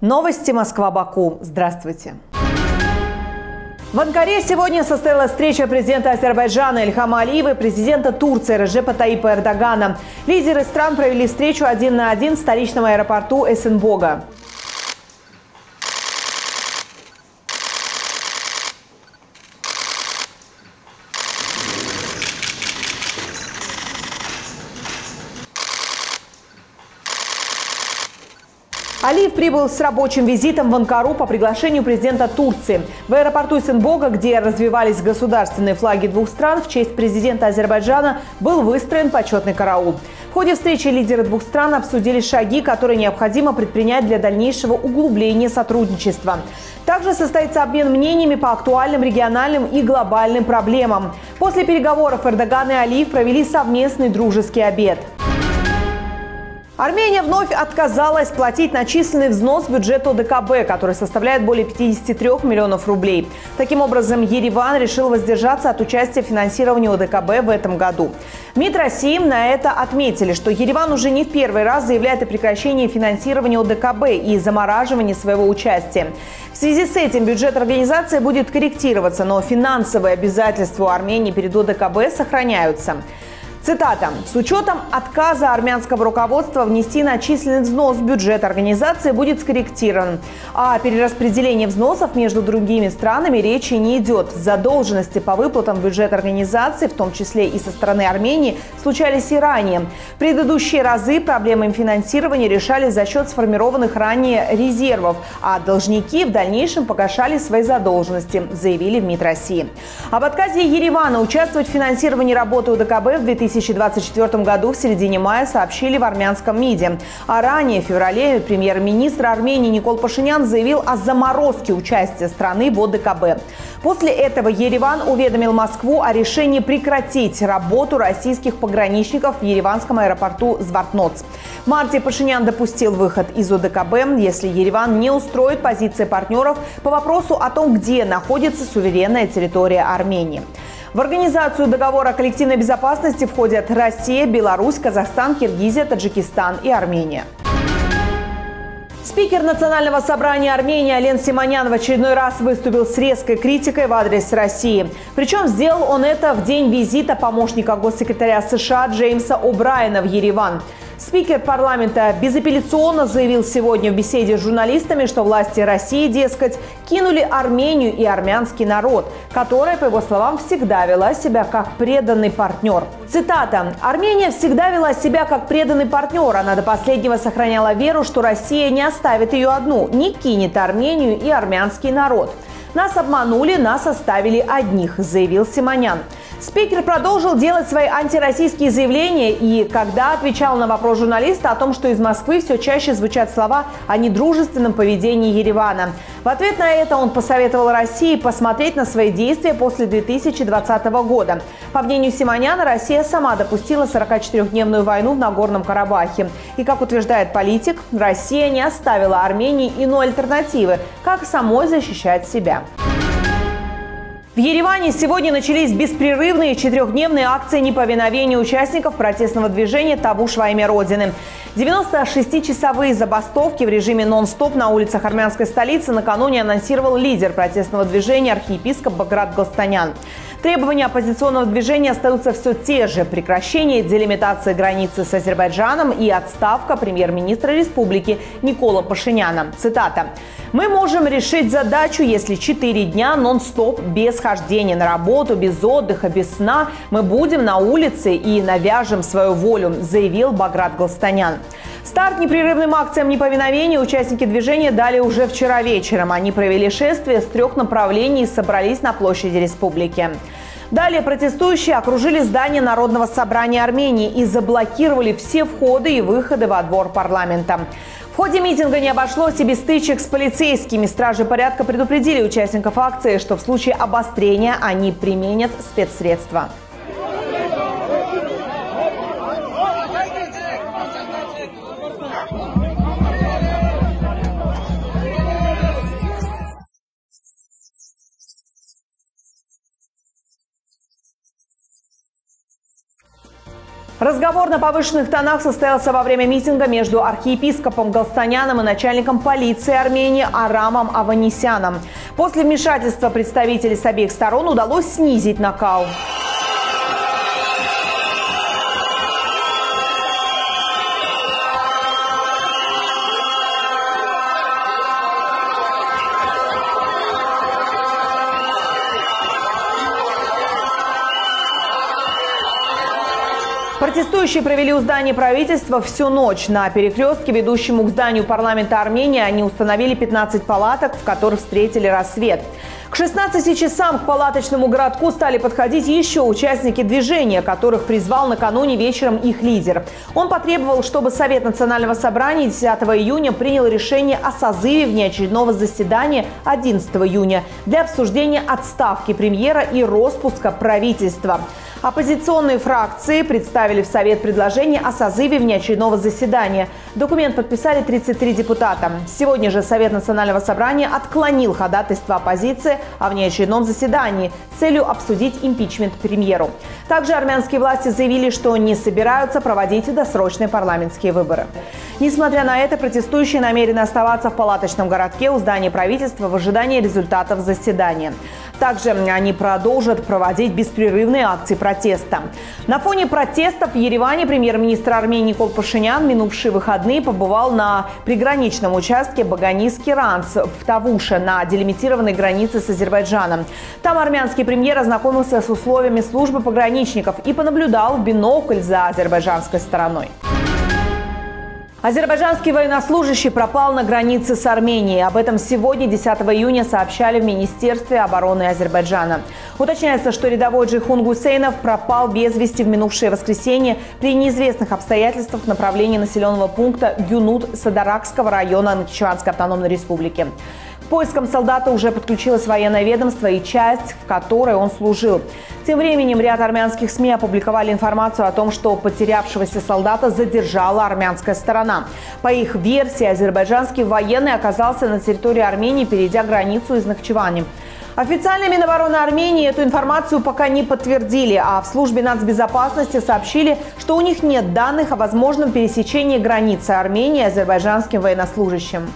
Новости Москва-Баку. Здравствуйте. В Анкаре сегодня состоялась встреча президента Азербайджана Ильхама Алиева и президента Турции Режепа Таипа Эрдогана. Лидеры стран провели встречу один на один в столичном аэропорту Эссенбога. Алиев прибыл с рабочим визитом в Анкару по приглашению президента Турции. В аэропорту Сенбога, где развивались государственные флаги двух стран, в честь президента Азербайджана был выстроен почетный караул. В ходе встречи лидеры двух стран обсудили шаги, которые необходимо предпринять для дальнейшего углубления сотрудничества. Также состоится обмен мнениями по актуальным региональным и глобальным проблемам. После переговоров Эрдоган и Алиев провели совместный дружеский обед. Армения вновь отказалась платить начисленный взнос в бюджет ОДКБ, который составляет более 53 миллионов рублей. Таким образом, Ереван решил воздержаться от участия в финансировании ОДКБ в этом году. МИД России на это отметили, что Ереван уже не в первый раз заявляет о прекращении финансирования ОДКБ и замораживании своего участия. В связи с этим бюджет организации будет корректироваться, но финансовые обязательства Армении перед ОДКБ сохраняются. Цитата. «С учетом отказа армянского руководства внести начисленный взнос в бюджет организации будет скорректирован. А о перераспределении взносов между другими странами речи не идет. Задолженности по выплатам в бюджет организации, в том числе и со стороны Армении, случались и ранее. В предыдущие разы проблемы финансирования решались за счет сформированных ранее резервов, а должники в дальнейшем погашали свои задолженности, заявили в МИД России. Об отказе Еревана участвовать в финансировании работы УДКБ в 2000 2024 году в середине мая сообщили в армянском МИДе. А ранее, в феврале, премьер-министр Армении Никол Пашинян заявил о заморозке участия страны в ОДКБ. После этого Ереван уведомил Москву о решении прекратить работу российских пограничников в ереванском аэропорту Звартноц. В марте Пашинян допустил выход из ОДКБ, если Ереван не устроит позиции партнеров по вопросу о том, где находится суверенная территория Армении. В организацию договора о коллективной безопасности входят Россия, Беларусь, Казахстан, Киргизия, Таджикистан и Армения. Спикер Национального собрания Армении Ален Симонян в очередной раз выступил с резкой критикой в адрес России. Причем сделал он это в день визита помощника госсекретаря США Джеймса О'Брайена в Ереван. Спикер парламента безапелляционно заявил сегодня в беседе с журналистами, что власти России, дескать, кинули Армению и армянский народ, которая, по его словам, всегда вела себя как преданный партнер. Цитата. «Армения всегда вела себя как преданный партнер. Она до последнего сохраняла веру, что Россия не оставит ее одну, не кинет Армению и армянский народ. Нас обманули, нас оставили одних», заявил Симонян. Спикер продолжил делать свои антироссийские заявления и, когда отвечал на вопрос журналиста о том, что из Москвы все чаще звучат слова о недружественном поведении Еревана. В ответ на это он посоветовал России посмотреть на свои действия после 2020 года. По мнению Симоняна, Россия сама допустила 44-дневную войну в Нагорном Карабахе. И, как утверждает политик, Россия не оставила Армении иной альтернативы, как самой защищать себя. Ереване сегодня начались беспрерывные четырехдневные акции неповиновения участников протестного движения «Табуш во имя Родины». 96-часовые забастовки в режиме нон-стоп на улицах армянской столицы накануне анонсировал лидер протестного движения архиепископ Баграт Гостанян. Требования оппозиционного движения остаются все те же. Прекращение делимитации границы с Азербайджаном и отставка премьер-министра республики Никола Пашиняна. Цитата. «Мы можем решить задачу, если 4 дня нон-стоп, без хождения на работу, без отдыха, без сна, мы будем на улице и навяжем свою волю», заявил Баграт Голстанян. Старт непрерывным акциям неповиновения участники движения дали уже вчера вечером. Они провели шествие с трех направлений и собрались на площади республики. Далее протестующие окружили здание Народного собрания Армении и заблокировали все входы и выходы во двор парламента. В ходе митинга не обошлось и без стычек с полицейскими. Стражи порядка предупредили участников акции, что в случае обострения они применят спецсредства. Разговор на повышенных тонах состоялся во время митинга между архиепископом Галстаняном и начальником полиции Армении Арамом Аванесяном. После вмешательства представителей с обеих сторон удалось снизить накал. Протестующие провели у здания правительства всю ночь. На перекрестке, ведущему к зданию парламента Армении, они установили 15 палаток, в которых встретили рассвет. К 16 часам к палаточному городку стали подходить еще участники движения, которых призвал накануне вечером их лидер. Он потребовал, чтобы Совет национального собрания 10 июня принял решение о созыве внеочередного заседания 11 июня для обсуждения отставки премьера и распуска правительства. Оппозиционные фракции представили в Совет предложение о созыве внеочередного заседания. Документ подписали 33 депутата. Сегодня же Совет национального собрания отклонил ходатайство оппозиции о внеочередном заседании с целью обсудить импичмент премьеру. Также армянские власти заявили, что не собираются проводить досрочные парламентские выборы. Несмотря на это, протестующие намерены оставаться в палаточном городке у здания правительства в ожидании результатов заседания. Также они продолжат проводить беспрерывные акции протеста. На фоне протестов в Ереване премьер-министр Армении Никол Пашинян минувшие выходные побывал на приграничном участке Баганис-Киранс в Тавуше на делимитированной границе с Азербайджаном. Там армянский премьер ознакомился с условиями службы пограничников и понаблюдал в бинокль за азербайджанской стороной. Азербайджанский военнослужащий пропал на границе с Арменией. Об этом сегодня, 10 июня, сообщали в Министерстве обороны Азербайджана. Уточняется, что рядовой Джихун Гусейнов пропал без вести в минувшее воскресенье при неизвестных обстоятельствах в направлении населенного пункта Гюнут Садаракского района Нахичеванской автономной республики поискам солдата уже подключилось военное ведомство и часть, в которой он служил. Тем временем ряд армянских СМИ опубликовали информацию о том, что потерявшегося солдата задержала армянская сторона. По их версии, азербайджанский военный оказался на территории Армении, перейдя границу из Нахчевани. Официально Минобороны Армении эту информацию пока не подтвердили, а в службе нацбезопасности сообщили, что у них нет данных о возможном пересечении границы Армении азербайджанским военнослужащим.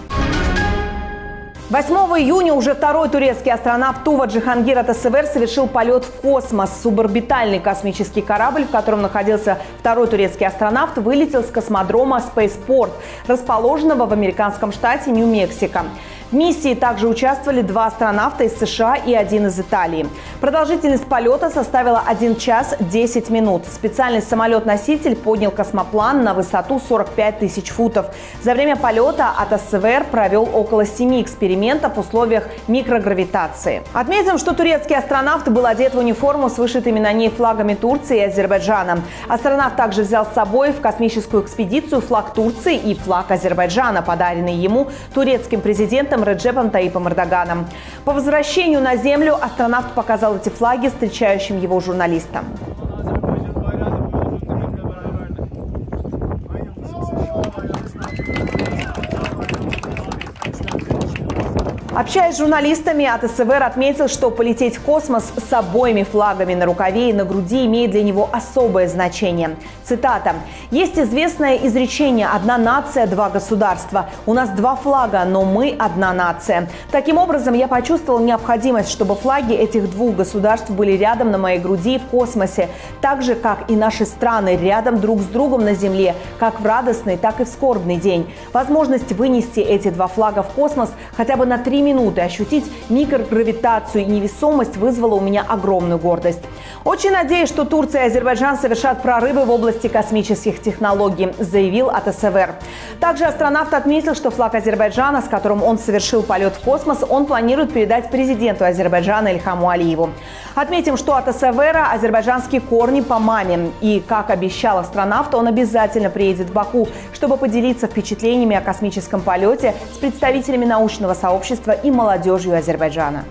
8 июня уже второй турецкий астронавт Тува Джихангир от СВР совершил полет в космос. Суборбитальный космический корабль, в котором находился второй турецкий астронавт, вылетел с космодрома Spaceport, расположенного в американском штате Нью-Мексико. В миссии также участвовали два астронавта из США и один из Италии. Продолжительность полета составила 1 час 10 минут. Специальный самолет-носитель поднял космоплан на высоту 45 тысяч футов. За время полета от СВР провел около 7 экспериментов в условиях микрогравитации. Отметим, что турецкий астронавт был одет в униформу с вышитыми на ней флагами Турции и Азербайджана. Астронавт также взял с собой в космическую экспедицию флаг Турции и флаг Азербайджана, подаренный ему турецким президентом президентом Реджепом Таипом Эрдоганом. По возвращению на Землю астронавт показал эти флаги встречающим его журналистам. Общаясь с журналистами от СВР отметил, что полететь в космос с обоими флагами на рукаве и на груди имеет для него особое значение. Цитата. «Есть известное изречение «одна нация, два государства». У нас два флага, но мы одна нация. Таким образом, я почувствовал необходимость, чтобы флаги этих двух государств были рядом на моей груди в космосе, так же, как и наши страны рядом друг с другом на Земле, как в радостный, так и в скорбный день. Возможность вынести эти два флага в космос хотя бы на три минуты ощутить микрогравитацию и невесомость вызвало у меня огромную гордость. Очень надеюсь, что Турция и Азербайджан совершат прорывы в области космических технологий, заявил от СВР. Также астронавт отметил, что флаг Азербайджана, с которым он совершил полет в космос, он планирует передать президенту Азербайджана Ильхаму Алиеву. Отметим, что от СВР азербайджанские корни по маме. И, как обещал астронавт, он обязательно приедет в Баку, чтобы поделиться впечатлениями о космическом полете с представителями научного сообщества и молодежью Азербайджана.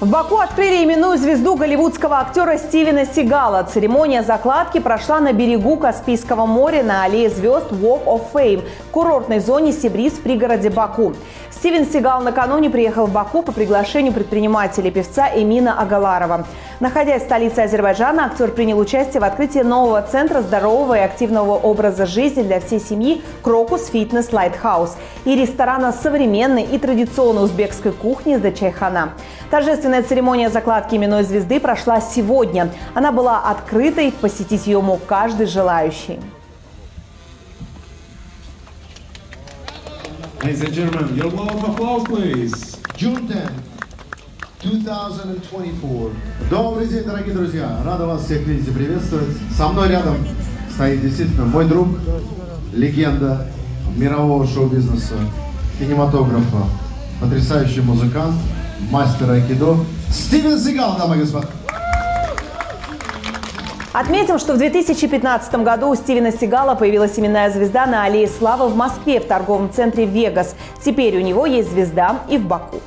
В Баку открыли именную звезду голливудского актера Стивена Сигала. Церемония закладки прошла на берегу Каспийского моря на аллее звезд Walk of Fame в курортной зоне Сибриз в пригороде Баку. Стивен Сигал накануне приехал в Баку по приглашению предпринимателя певца Эмина Агаларова. Находясь в столице Азербайджана, актер принял участие в открытии нового центра здорового и активного образа жизни для всей семьи «Crocus Fitness Lighthouse» и ресторана современной и традиционной узбекской кухни «The Чайхана». Торжественная церемония закладки именной звезды прошла сегодня. Она была открытой, посетить ее мог каждый желающий. Ladies and gentlemen, your round of applause, please. June 10, 2024. Добрый день, дорогие друзья. Рада вас всех видеть и приветствовать. Со мной рядом стоит действительно мой друг, легенда мирового шоу-бизнеса, кинематографа, потрясающий музыкант, мастер айкидо Стивен Сигал, дамы и господа. Отметим, что в 2015 году у Стивена Сигала появилась именная звезда на Аллее Славы в Москве в торговом центре «Вегас». Теперь у него есть звезда и в Баку.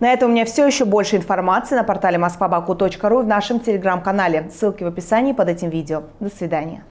На этом у меня все. Еще больше информации на портале москвабаку.ру и в нашем телеграм-канале. Ссылки в описании под этим видео. До свидания.